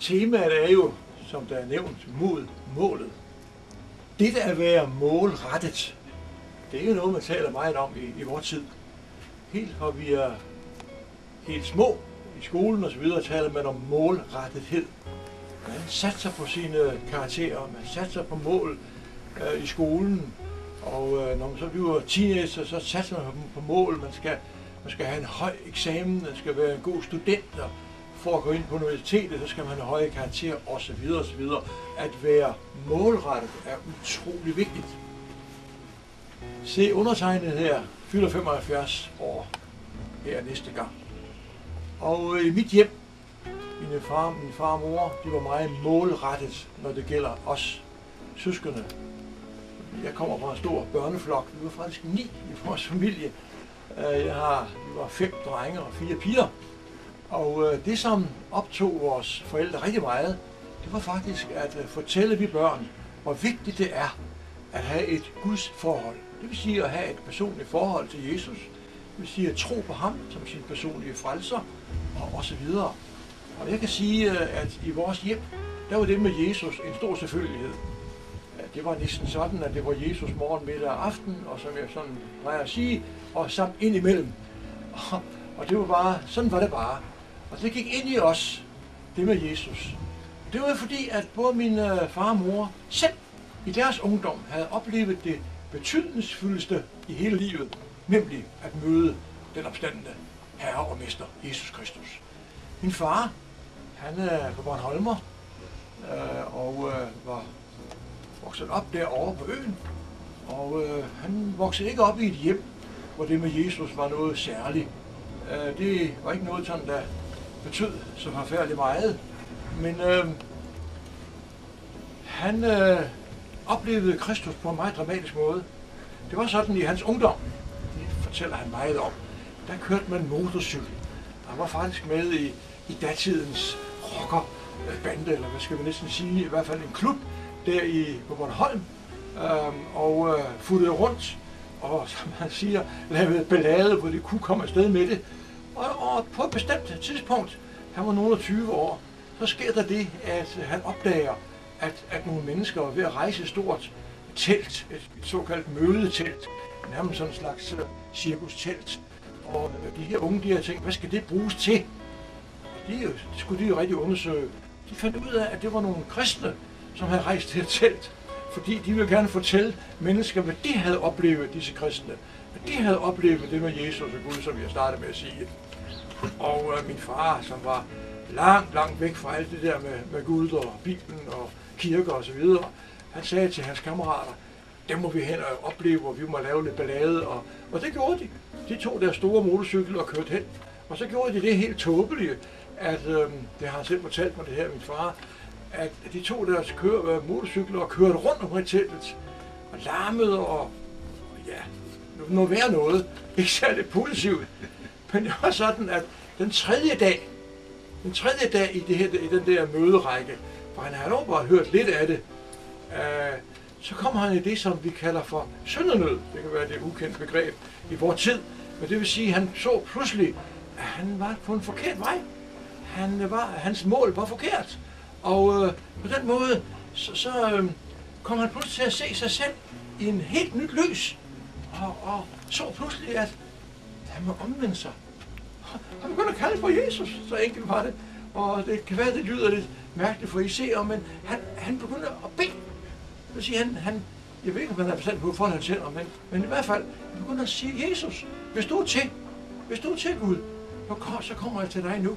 Temaet er jo, som der er nævnt, mod målet. Det der at være målrettet, det er jo noget, man taler meget om i, i vores tid. Helt har vi er helt små i skolen og så videre, taler man om målrettethed. Man satser på sine øh, karakterer, man satser på mål øh, i skolen, og øh, når man så bliver teenager, så satser man på mål. Man skal, man skal have en høj eksamen, man skal være en god student, og for at gå ind på universitetet, så skal man have høje karakterer osv. osv. At være målrettet er utrolig vigtigt. Se, undertegnet her fylder 75 år her næste gang. Og øh, i mit hjem, mine far, min far og mor, de var meget målrettet, når det gælder os søskende. Jeg kommer fra en stor børneflok. Vi var faktisk ni i vores familie. Øh, jeg har, vi var fem drenge og fire piger. Og øh, det, som optog vores forældre rigtig meget, det var faktisk at øh, fortælle vi børn, hvor vigtigt det er at have et Guds forhold. Det vil sige at have et personligt forhold til Jesus. Det vil sige at tro på ham som sin personlige frelser og, og så videre. Og jeg kan sige, øh, at i vores hjem, der var det med Jesus en stor selvfølgelighed. Det var næsten sådan, at det var Jesus morgen, middag og aften, og som jeg sådan plejer at sige, og samt ind imellem. Og, og det var bare, sådan var det bare. Og det gik ind i os, det med Jesus. Det var fordi, at både min øh, far og mor selv i deres ungdom havde oplevet det betydningsfyldeste i hele livet, nemlig at møde den opstandende Herre og Mester, Jesus Kristus. Min far, han øh, er på Bornholmer, øh, og øh, var vokset op derovre på øen, og øh, han voksede ikke op i et hjem, hvor det med Jesus var noget særligt. Øh, det var ikke noget sådan, der betød så forfærdeligt meget. Men øh, han øh, oplevede Kristus på en meget dramatisk måde. Det var sådan i hans ungdom, det fortæller han meget om, der kørte man motorcykel. Han var faktisk med i, i datidens rockerbande, eller hvad skal man næsten sige, i hvert fald en klub der i, på Bornholm, øh, og øh, futtede rundt, og som han siger, lavede ballade, hvor de kunne komme afsted med det. Og, og på et bestemt tidspunkt, han var nogle 20 år, så sker der det, at han opdager, at, at nogle mennesker er ved at rejse et stort telt, et, et såkaldt mødetelt, nærmest sådan en slags øh, cirkustelt. Og øh, de her unge, de har tænkt, hvad skal det bruges til? Og de, øh, det skulle de jo rigtig undersøge. De fandt ud af, at det var nogle kristne, som havde rejst her telt, fordi de ville gerne fortælle mennesker, hvad de havde oplevet, disse kristne. Hvad de havde oplevet det med Jesus og Gud, som jeg startede med at sige. Og øh, min far, som var langt, langt væk fra alt det der med, med Gud og Bibelen og kirker og så videre, han sagde til hans kammerater, det må vi hen og opleve, og vi må lave lidt ballade. Og, og det gjorde de. De tog deres store motorcykel og kørte hen. Og så gjorde de det helt tåbelige, at øh, det har han selv fortalt mig det her, min far, at de tog deres køre, øh, motorcykler og kørte rundt omkring teltet og larmede og, og ja, det må være noget. Ikke særlig positivt. Men det var sådan, at den tredje dag, den tredje dag i, det her, i den der møderække, for han havde bare hørt lidt af det, øh, så kommer han i det, som vi kalder for syndernød. Det kan være det ukendte begreb i vores tid. Men det vil sige, at han så pludselig, at han var på en forkert vej. Han var, hans mål var forkert. Og øh, på den måde, så, så øh, kom han pludselig til at se sig selv i en helt nyt lys. Og, og så pludselig, at han må omvende sig. Han begyndte at kalde på Jesus, så enkelt var det. Og det kan være, det lyder lidt mærkeligt for I ser, men han, han begynder at bede. Det vil sige, han, han, jeg ved ikke, om han er bestemt på forhold til men, men i hvert fald, han begynder at sige, Jesus, hvis du er til, hvis du er til Gud, så kommer jeg til dig nu.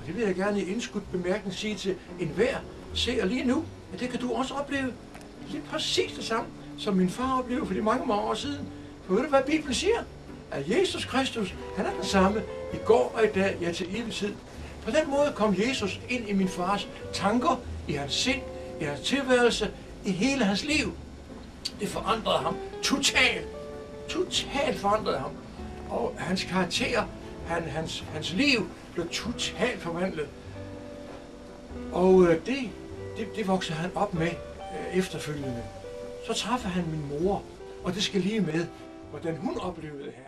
Og det vil jeg gerne i indskudt bemærkning sige til enhver ser lige nu, at det kan du også opleve. Det er præcis det samme, som min far oplevede for de mange, mange år siden. For ved du, hvad Bibelen siger? At Jesus Kristus, han er den samme i går og i dag, ja til evig tid. På den måde kom Jesus ind i min fars tanker, i hans sind, i hans tilværelse, i hele hans liv. Det forandrede ham totalt. Totalt forandrede ham. Og hans karakter, han, hans, hans liv blev totalt forvandlet. Og øh, det, det, det voksede han op med øh, efterfølgende. Så træffer han min mor, og det skal lige med, hvordan hun oplevede her.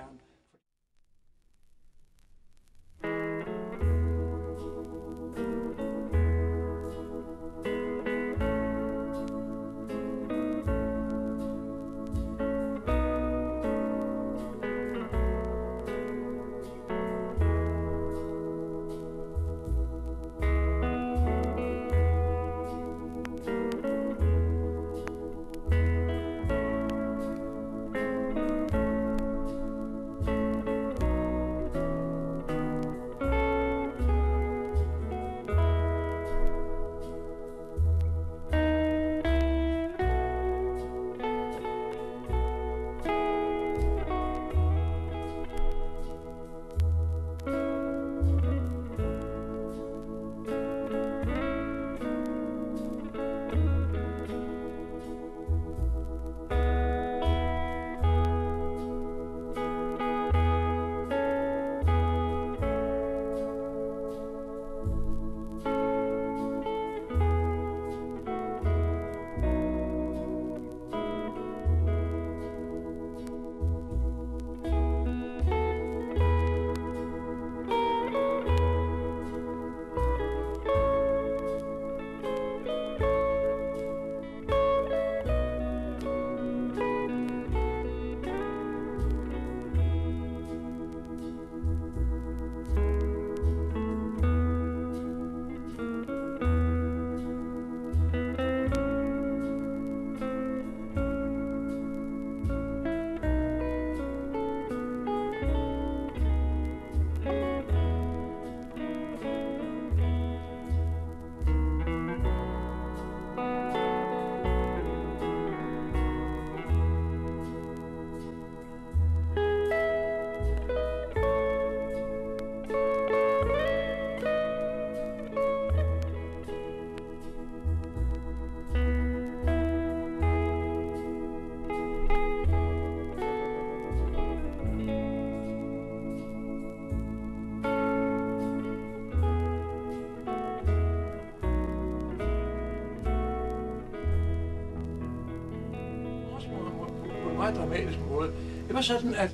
Det var sådan, at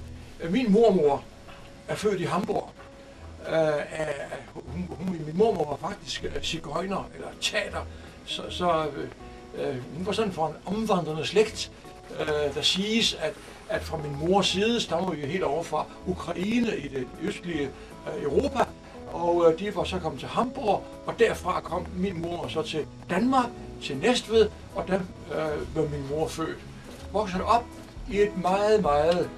min mormor er født i Hamburg. Uh, uh, hun, hun, min mormor var faktisk øh, cigøjner, eller tater, så, så uh, hun var sådan fra en omvandrende slægt. Uh, der siges, at, at fra min mors side stammer vi helt over fra Ukraine i det østlige uh, Europa, og uh, de var så kommet til Hamburg, og derfra kom min mor så til Danmark, til Næstved, og der uh, var min mor født. Voksede op i et meget, meget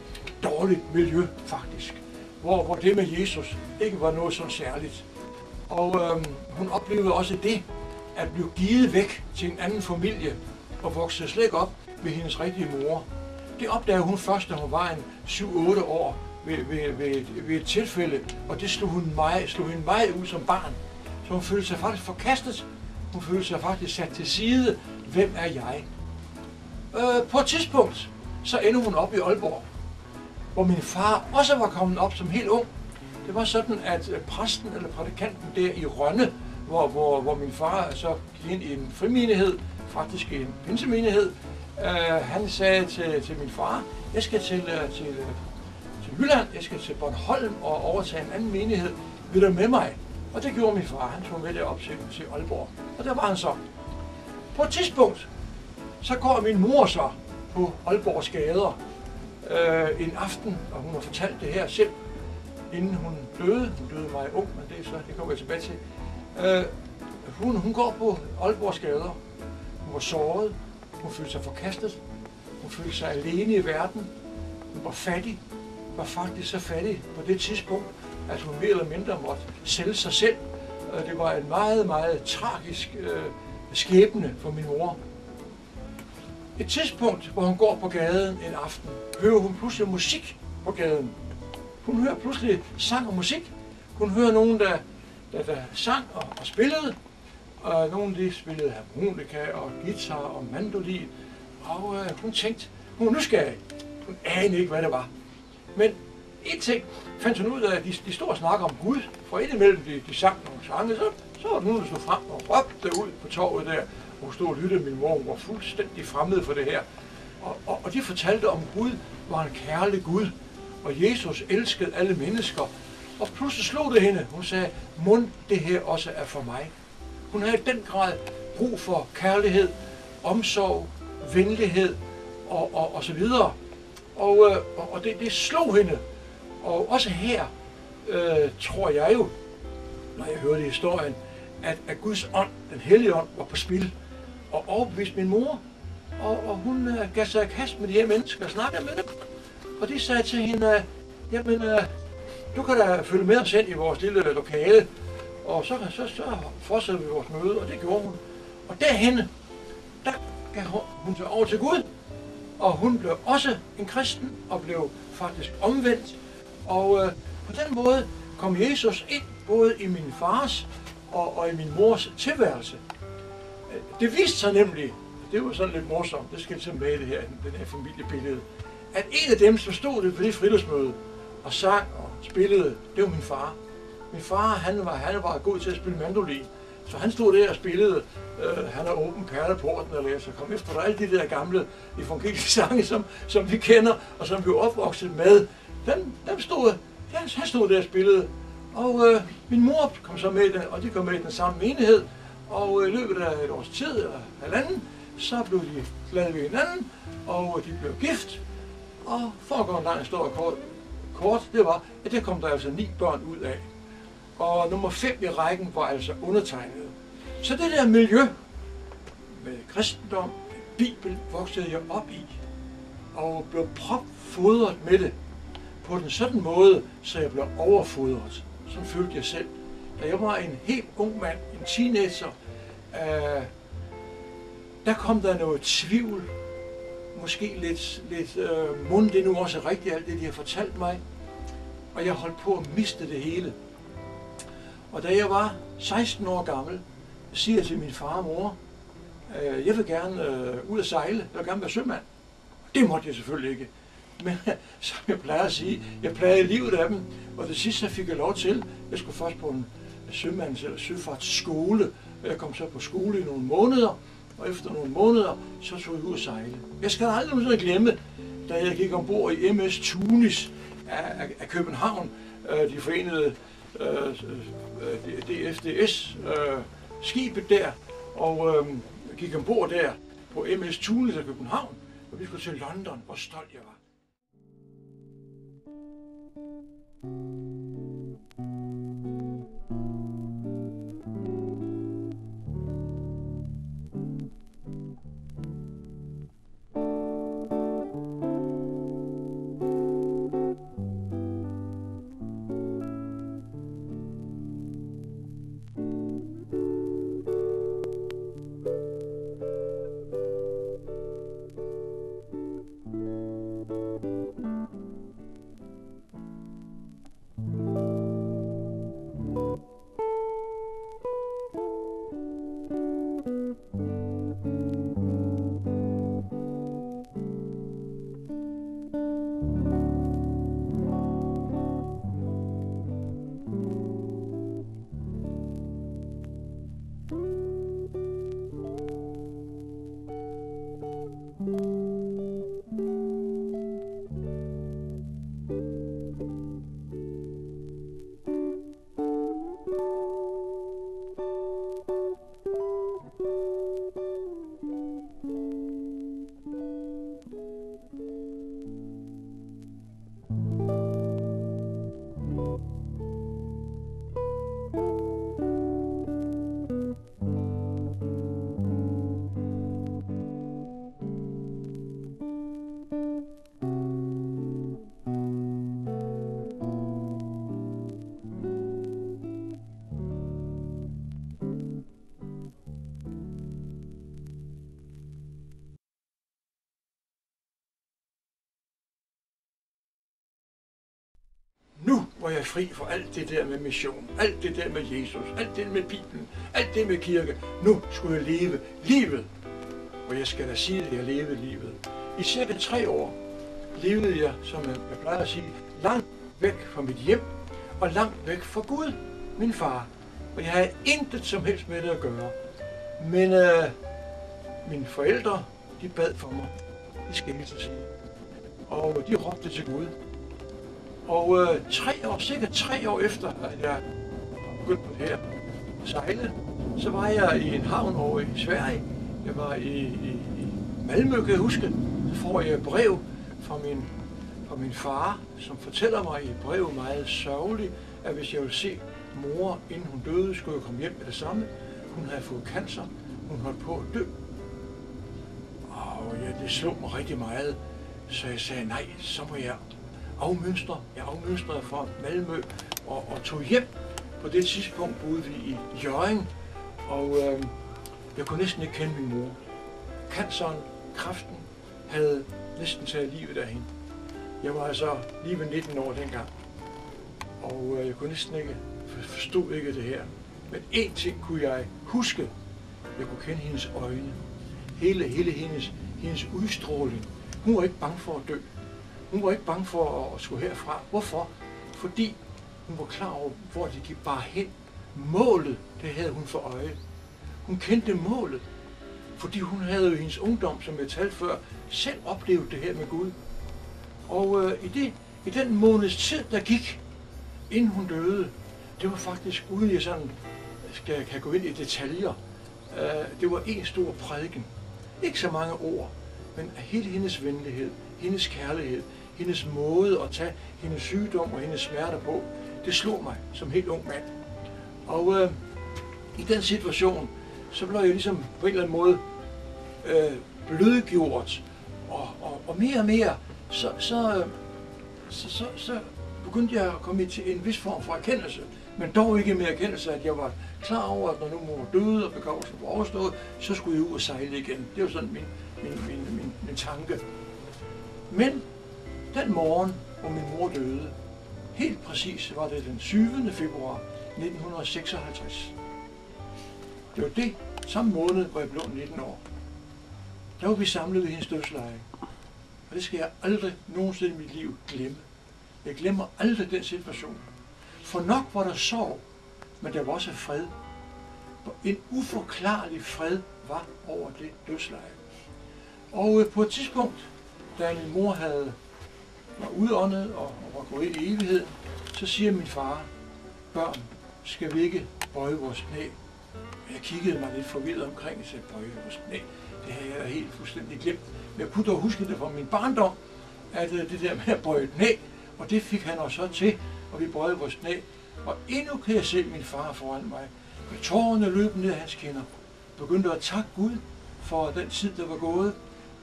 dårligt miljø, faktisk. Hvor, hvor det med Jesus ikke var noget så særligt. Og øhm, hun oplevede også det, at blive givet væk til en anden familie, og voksede slet ikke op ved hendes rigtige mor. Det opdagede hun først, da hun var en 7-8 år ved, ved, ved, ved et tilfælde, og det slog, hun meget, slog hende meget ud som barn. Så hun følte sig faktisk forkastet. Hun følte sig faktisk sat til side. Hvem er jeg? Øh, på et tidspunkt, så ender hun op i Aalborg hvor min far også var kommet op som helt ung. Det var sådan, at øh, præsten eller prædikanten der i Rønne, hvor, hvor, hvor min far så gik ind i en frimenighed, faktisk en pinsemenighed, øh, han sagde til, til min far, jeg skal til, øh, til, øh, til Jylland, jeg skal til Bornholm og overtage en anden menighed. Vil du med mig? Og det gjorde min far. Han tog med derop til, til Aalborg. Og der var han så. På et tidspunkt, så går min mor så på Aalborgs gader øh, en aften, og hun har fortalt det her selv, inden hun døde. Hun døde meget ung, men det, så, det kommer jeg tilbage til. Øh, hun, hun går på Aalborgs gader. Hun var såret. Hun følte sig forkastet. Hun følte sig alene i verden. Hun var fattig. Var faktisk så fattig på det tidspunkt, at hun mere eller mindre måtte sælge sig selv. Øh, det var en meget, meget tragisk øh, skæbne for min mor. Et tidspunkt, hvor hun går på gaden en aften, hører hun pludselig musik på gaden. Hun hører pludselig sang og musik. Hun hører nogen, der, der, der sang og, og spillede. Og nogen de spillede harmonika og guitar og mandolin. Og øh, hun tænkte, hun var nysgerrig. Hun anede ikke, hvad det var. Men en ting fandt hun ud af, at de, de stod og snakkede om Gud. For indimellem de, de sang nogle sange, så, så var der nogen, der stod frem og råbte ud på torvet der. Hun stod og lyttede, min mor var fuldstændig fremmed for det her. Og, og, og de fortalte om Gud var en kærlig Gud, og Jesus elskede alle mennesker. Og pludselig slog det hende. Hun sagde, mund det her også er for mig. Hun havde i den grad brug for kærlighed, omsorg, venlighed og, og, og så videre. Og, øh, og, og det, det slog hende. Og også her øh, tror jeg jo, når jeg hørte historien, at, at Guds ånd, den hellige ånd, var på spil og overbeviste min mor. Og, og hun uh, gav sig kast med de her mennesker og snakkede med dem. Og de sagde til hende, uh, jamen, uh, du kan da følge med os ind i vores lille lokale. Og så, så, så fortsætter vi vores møde, og det gjorde hun. Og derhen, der gav hun sig over til Gud. Og hun blev også en kristen og blev faktisk omvendt. Og uh, på den måde kom Jesus ind både i min fars og, og i min mors tilværelse. Det viste sig nemlig, det var sådan lidt morsomt, det skal til ligesom med det her, den her familiebillede, at en af dem, som stod det på det friluftsmøde og sang og spillede, det var min far. Min far, han var, han var god til at spille mandolin, så han stod der og spillede, øh, han har åben perleporten og læser, kom efter dig, alle de der gamle evangeliske sange, som, som vi kender og som vi er opvokset med. Den, dem stod, han, han stod der og spillede, og øh, min mor kom så med den, og de kom med i den samme menighed, og i løbet af et års tid, eller halvanden, så blev de glade ved hinanden, og øh, de blev gift. Og for at gå en lang historie kort, kort, det var, at det kom der altså ni børn ud af. Og nummer fem i rækken var altså undertegnet. Så det der miljø med kristendom, Bibel, voksede jeg op i, og blev propfodret med det på den sådan måde, så jeg blev overfodret. Sådan følte jeg selv. Da jeg var en helt ung mand, en teenager, øh, der kom der noget tvivl, måske lidt, lidt øh, mund, det nu også er rigtigt, alt det, de har fortalt mig. Og jeg holdt på at miste det hele. Og da jeg var 16 år gammel, siger jeg til min far og mor, øh, jeg vil gerne øh, ud at sejle, jeg vil gerne være sømand. Det måtte jeg selvfølgelig ikke. Men som jeg plejer at sige, jeg plejede livet af dem, og det sidste jeg fik jeg lov til, jeg skulle først på en sømands- eller søfartsskole, og jeg kom så på skole i nogle måneder, og efter nogle måneder, så tog jeg ud at sejle. Jeg skal aldrig nogensinde glemme, da jeg gik ombord i MS Tunis af, af, af København, øh, de forenede øh, øh, DFDS øh, skibet der, og øh, gik ombord der på MS Tunis af København, og vi skulle til London, hvor stolt jeg var. Nu var jeg fri for alt det der med mission, alt det der med Jesus, alt det med Bibelen, alt det med kirke. Nu skulle jeg leve livet. Og jeg skal da sige, at jeg levede livet. I cirka tre år levede jeg, som jeg plejer at sige, langt væk fra mit hjem og langt væk fra Gud, min far. Og jeg havde intet som helst med det at gøre. Men øh, mine forældre, de bad for mig. Det skal jeg sige. Og de råbte til Gud. Og øh, tre år, cirka tre år efter, at jeg begyndte på det her sejle, så var jeg i en havn over i Sverige. Jeg var i, i, i Malmø, kan jeg huske. Så får jeg et brev fra min, fra min far, som fortæller mig i et brev meget sørgeligt, at hvis jeg ville se mor, inden hun døde, skulle jeg komme hjem med det samme. Hun havde fået cancer. Hun holdt på at dø. Og ja, det slog mig rigtig meget. Så jeg sagde, nej, så må jeg afmønstre. Jeg afmønstrede fra Malmø og, og tog hjem. På det tidspunkt boede vi i Jørgen, og øh, jeg kunne næsten ikke kende min mor. Canceren, kræften, havde næsten taget livet af hende. Jeg var altså lige ved 19 år dengang, og øh, jeg kunne næsten ikke, forstod ikke det her. Men én ting kunne jeg huske. Jeg kunne kende hendes øjne. Hele, hele hendes, hendes udstråling. Hun var ikke bange for at dø. Hun var ikke bange for at skulle herfra. Hvorfor? Fordi hun var klar over, hvor de gik bare hen. Målet, det havde hun for øje. Hun kendte målet, fordi hun havde jo i hendes ungdom, som jeg talte før, selv oplevet det her med Gud. Og øh, i, det, i den måneds tid, der gik, inden hun døde, det var faktisk, uden jeg sådan skal, kan gå ind i detaljer, øh, det var en stor prædiken. Ikke så mange ord, men hele hendes venlighed, hendes kærlighed, hendes måde at tage hendes sygdom og hendes smerter på, det slog mig som helt ung mand. Og øh, i den situation, så blev jeg ligesom på en eller anden måde øh, blødgjort, og, og, og mere og mere, så, så, så, så, så begyndte jeg at komme til en vis form for erkendelse, men dog ikke med erkendelse, at jeg var klar over, at når nu mor døde og begravelsen var overstået, så skulle jeg ud og sejle igen. Det var sådan min, min, min, min, min tanke. Men den morgen, hvor min mor døde, helt præcis var det den 7. februar 1956. Det var det samme måned, hvor jeg blev 19 år. Der var vi samlet ved hendes dødsleje. Og det skal jeg aldrig nogensinde i mit liv glemme. Jeg glemmer aldrig den situation. For nok var der sorg, men der var også fred. En uforklarlig fred var over det dødsleje. Og øh, på et tidspunkt, da min mor havde var udåndet og, og var gået i evigheden, så siger min far, børn, skal vi ikke bøje vores knæ? Jeg kiggede mig lidt forvirret omkring og sagde, bøje vores knæ. Det havde jeg helt fuldstændig glemt. Men jeg kunne dog huske det fra min barndom, at øh, det der med at bøje knæ, og det fik han også så til, og vi bøjede vores knæ. Og endnu kan jeg se min far foran mig, med tårerne løb ned af hans kinder, begyndte at takke Gud for den tid, der var gået.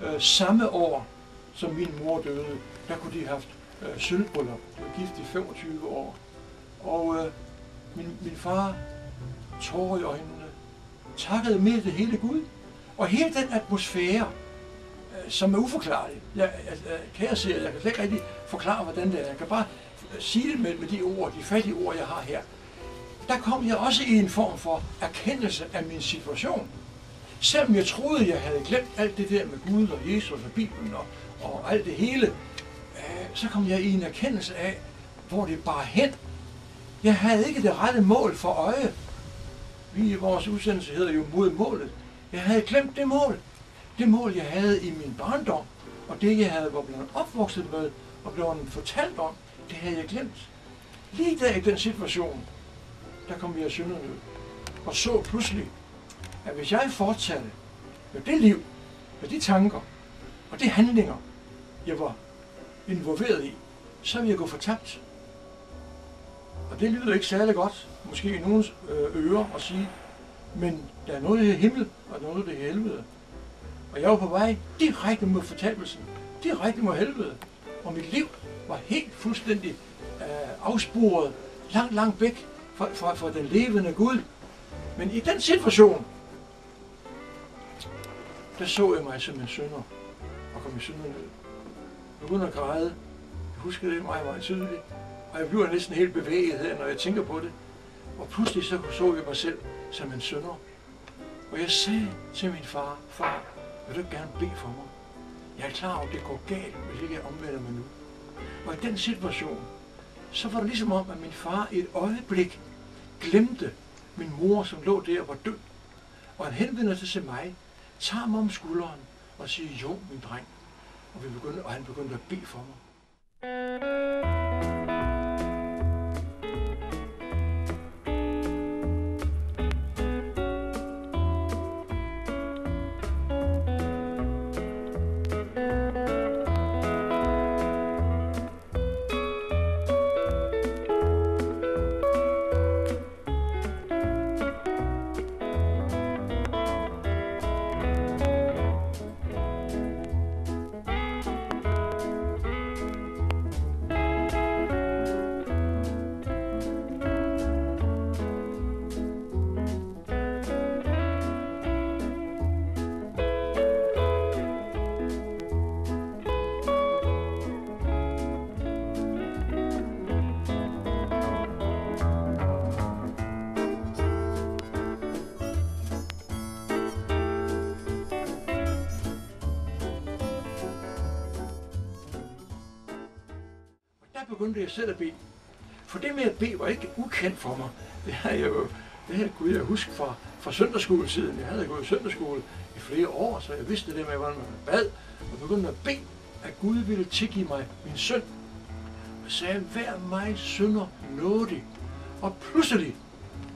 Øh, samme år, som min mor døde, der kunne de have haft øh, sølvbryllup. De var gift i 25 år. Og øh, min, min far, tårer i øjnene, takkede med det hele Gud. Og hele den atmosfære, øh, som er uforklarlig. Jeg, jeg, kan jeg, sige, jeg kan slet ikke rigtig forklare, hvordan det er. Jeg kan bare øh, sige det med, med de ord, de fattige ord, jeg har her. Der kom jeg også i en form for erkendelse af min situation. Selvom jeg troede, jeg havde glemt alt det der med Gud og Jesus og Bibelen og, og alt det hele, så kom jeg i en erkendelse af, hvor det bare hen. Jeg havde ikke det rette mål for øje. Vi i vores udsendelse hedder jo mod målet. Jeg havde glemt det mål. Det mål, jeg havde i min barndom, og det, jeg havde var blevet opvokset med og blevet fortalt om, det havde jeg glemt. Lige der i den situation, der kom jeg i ud og så pludselig, at hvis jeg fortsatte med det liv, med de tanker og de handlinger, jeg var involveret i, så vil jeg gå fortabt. Og det lyder ikke særlig godt, måske i nogens øh, ører at sige, men der er noget i himmel, og noget i helvede. Og jeg var på vej direkte mod fortabelsen, direkte mod helvede. Og mit liv var helt fuldstændig øh, afsporet, langt, langt væk fra, fra, fra den levende Gud. Men i den situation, der så jeg mig som en sønder og kom i syndernød uden at græde. Jeg husker det meget, meget tydeligt. Og jeg bliver næsten helt bevæget her, når jeg tænker på det. Og pludselig så så jeg mig selv som en sønder. Og jeg sagde til min far, far, vil du ikke gerne bede for mig? Jeg er klar over, at det går galt, hvis ikke jeg omvender mig nu. Og i den situation, så var det ligesom om, at min far i et øjeblik glemte min mor, som lå der og var død. Og han henvender sig til mig, tager mig om skulderen og siger, jo, min dreng. Og, vi begyndte, og han begyndte at bede for mig. Begyndte jeg selv at bede. For det med at bede var ikke ukendt for mig. Det havde jeg jo, det havde, kunne jeg huske fra, fra søndagsskolesiden. Jeg havde gået i søndagsskole i flere år, så jeg vidste det med, hvordan man bad, og begyndte at bede, at Gud ville tilgive mig min søn. Og sagde, vær mig synder nådig. Og pludselig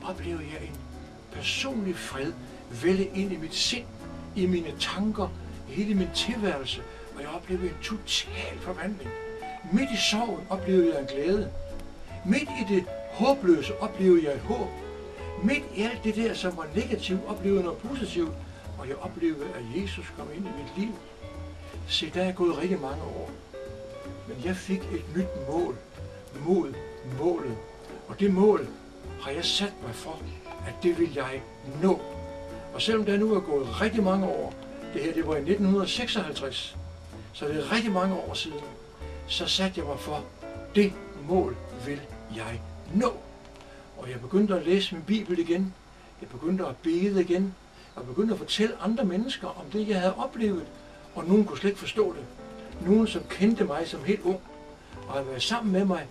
oplevede jeg en personlig fred vælge ind i mit sind, i mine tanker, i hele min tilværelse, og jeg oplevede en total forvandling. Midt i sorgen oplevede jeg en glæde. Midt i det håbløse oplevede jeg et håb. Midt i alt det der, som var negativt, oplevede jeg noget positivt. Og jeg oplevede, at Jesus kom ind i mit liv. Se, der er gået rigtig mange år. Men jeg fik et nyt mål. Mod målet. Og det mål har jeg sat mig for, at det vil jeg nå. Og selvom der nu er gået rigtig mange år, det her det var i 1956, så det er rigtig mange år siden, så satte jeg mig for, det mål vil jeg nå. Og jeg begyndte at læse min bibel igen. Jeg begyndte at bede igen. Jeg begyndte at fortælle andre mennesker om det, jeg havde oplevet. Og nogen kunne slet ikke forstå det. Nogen, som kendte mig som helt ung, og havde været sammen med mig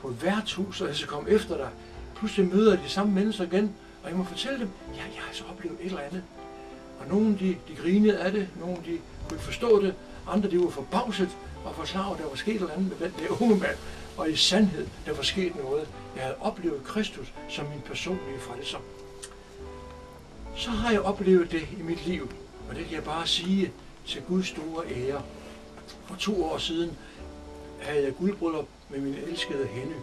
på et værtshus, og jeg så kom efter dig. Pludselig møder jeg de samme mennesker igen, og jeg må fortælle dem, ja, jeg har så oplevet et eller andet. Og nogen, de, de grinede af det, nogen, de kunne forstå det, Andre de var forbavset og forslag, at der var sket et eller andet med den der unge mand. Og i sandhed, der var sket noget. Jeg havde oplevet Kristus som min personlige frelser. Så har jeg oplevet det i mit liv, og det kan jeg bare sige til Guds store ære. For to år siden havde jeg guldbryllup med min elskede Henne.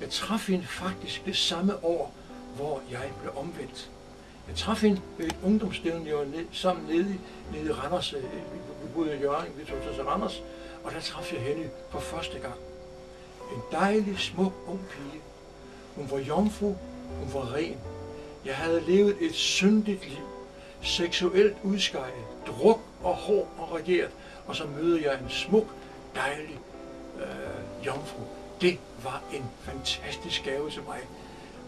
Jeg traf hende faktisk det samme år, hvor jeg blev omvendt. Jeg traf hende ved et ungdomsstævne, jeg var ned, sammen nede, nede i Randers. Vi boede i Jørgen, vi tog til Randers, og der traf jeg hende for første gang. En dejlig, smuk, ung pige. Hun var jomfru, hun var ren. Jeg havde levet et syndigt liv, seksuelt udskejet, druk og hård og regeret, og så mødte jeg en smuk, dejlig øh, jomfru. Det var en fantastisk gave til mig.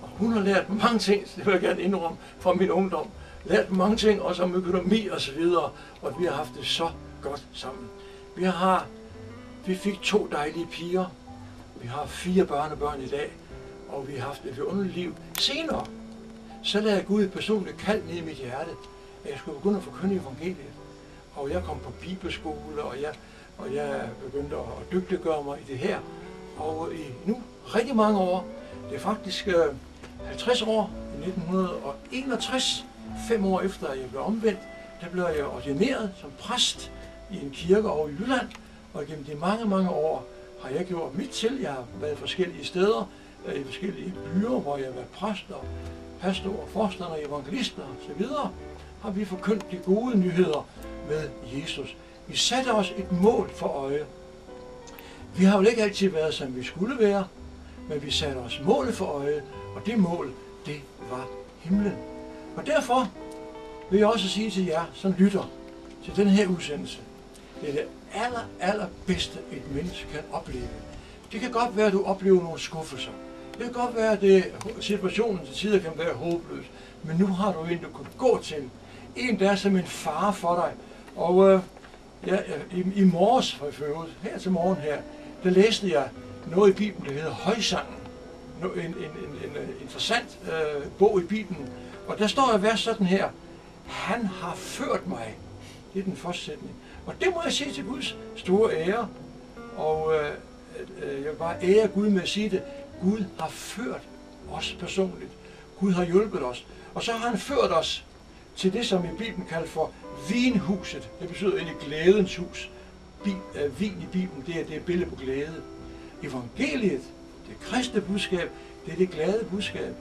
Og hun har lært mange ting, det vil jeg gerne indrømme, fra min ungdom. Lært mange ting, også om økonomi og så videre, og vi har haft det så godt sammen. Vi har, vi fik to dejlige piger, vi har fire børnebørn i dag, og vi har haft et underligt liv. Senere, så lagde Gud et personligt kald ned i mit hjerte, at jeg skulle begynde at forkynde evangeliet. Og jeg kom på bibelskole, og jeg, og jeg begyndte at dygtiggøre mig i det her. Og i nu rigtig mange år, det er faktisk øh, 50 år, i 1961, fem år efter at jeg blev omvendt, der blev jeg ordineret som præst i en kirke over i Jylland. Og gennem de mange, mange år har jeg gjort mit til. Jeg har været forskellige steder, øh, i forskellige byer, hvor jeg har været præst og pastor, forstander, evangelister osv. har vi forkyndt de gode nyheder med Jesus. Vi satte os et mål for øje. Vi har jo ikke altid været, som vi skulle være, men vi satte os målet for øje, og det mål, det var himlen. Og derfor vil jeg også sige til jer, som lytter til den her udsendelse, det er det aller, allerbedste et menneske kan opleve. Det kan godt være, at du oplever nogle skuffelser. Det kan godt være, at situationen til tider kan være håbløs. Men nu har du en, du kan gå til. En, der er som en far for dig. Og øh, ja, i, i morges, for i her til morgen her, der læste jeg noget i Bibelen, der hedder Højsangen. En, en, en, en, en interessant øh, bog i Bibelen. Og der står et vers sådan her. Han har ført mig. Det er den første sætning. Og det må jeg sige til Guds store ære. Og øh, øh, jeg vil bare ære Gud med at sige det. Gud har ført os personligt. Gud har hjulpet os. Og så har han ført os til det, som i Bibelen kalder for vinhuset. Det betyder egentlig glædens hus. Øh, vin i Bibelen, det er det er billede på glæde. Evangeliet, det kristne budskab, det er det glade budskab.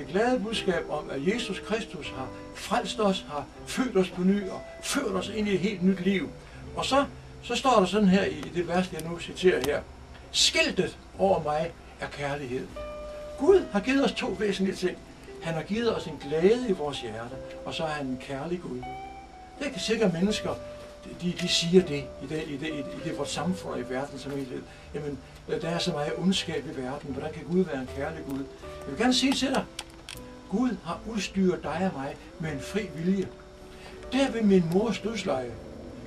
Det glade budskab om, at Jesus Kristus har frelst os, har født os på ny og ført os ind i et helt nyt liv. Og så, så står der sådan her i det vers, jeg nu citerer her. Skiltet over mig er kærlighed. Gud har givet os to væsentlige ting. Han har givet os en glæde i vores hjerte, og så er han en kærlig Gud. Det er sikkert mennesker, de, de siger det i det, i det, i det, i det vores samfund og i verden som helhed. Jamen, der er så meget ondskab i verden. Hvordan kan Gud være en kærlig Gud? Jeg vil gerne sige til dig, Gud har udstyret dig og mig med en fri vilje. Der ved min mors dødsleje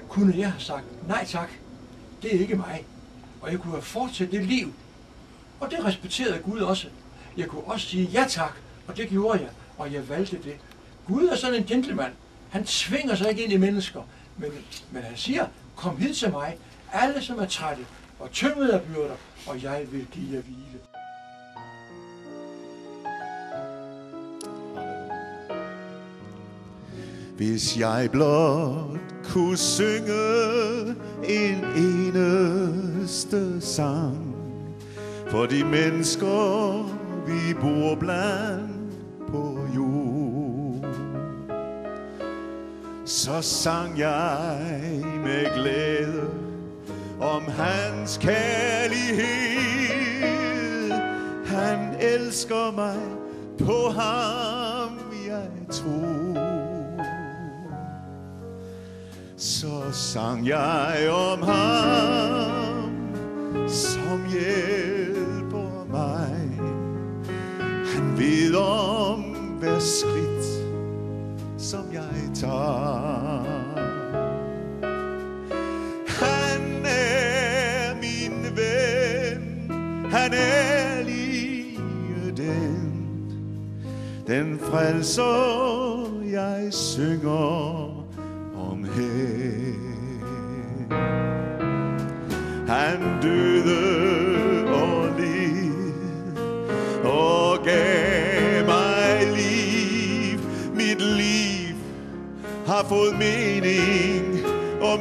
kunne jeg have sagt, nej tak, det er ikke mig. Og jeg kunne have fortsat det liv. Og det respekterede Gud også. Jeg kunne også sige ja tak, og det gjorde jeg, og jeg valgte det. Gud er sådan en gentleman. Han tvinger sig ikke ind i mennesker, men, men han siger, kom hid til mig, alle som er trætte og tynget af byrder, og jeg vil give jer hvile. Hvis jeg blot kunne synge en eneste sang For de mennesker, vi bor blandt på jord Så sang jeg med glæde om hans kærlighed. Han elsker mig, på ham jeg tror. Så sang jeg om ham, som hjælper mig. Han ved om hver skridt, som jeg tager. Han er min ven, han er lige den, den frelser jeg synger Han døde og led og gav mig liv. Mit liv har fået mening og